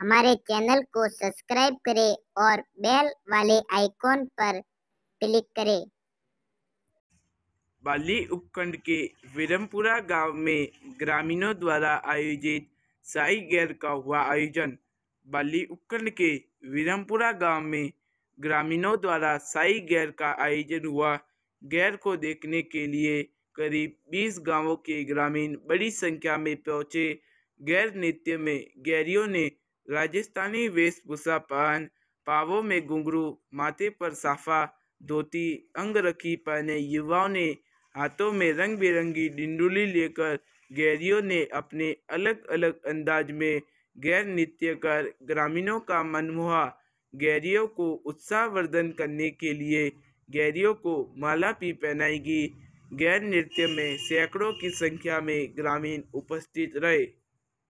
हमारे चैनल को सब्सक्राइब करें और बेल वाले आइकॉन पर क्लिक करें। बाली उपखंड के विरमपुरा गाँव में ग्रामीणों द्वारा आयोजित साई गैर का हुआ आयोजन। बाली उपखंड के विरमपुरा गाँव में ग्रामीणों द्वारा साई गैर का आयोजन हुआ। गैर को देखने के लिए करीब 20 गाँवों के ग्रामीण बड़ी संख्या में पहुँचे। गैर नृत्य में गैरियों ने राजस्थानी वेशभूषा पहन, पावों में घुंघरू, माथे पर साफा, धोती अंगरखी पहने युवाओं ने हाथों में रंग बिरंगी डिंडुली लेकर गैरियों ने अपने अलग अलग अंदाज में गैर नृत्य कर ग्रामीणों का मनमोहा गैरियों को उत्साहवर्धन करने के लिए गैरियों को माला भी पहनाएगी। गैर नृत्य में सैकड़ों की संख्या में ग्रामीण उपस्थित रहे।